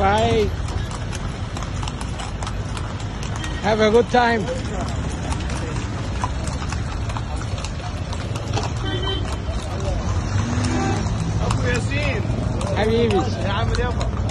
Bye. Have a good time. حبيبي عامل ايه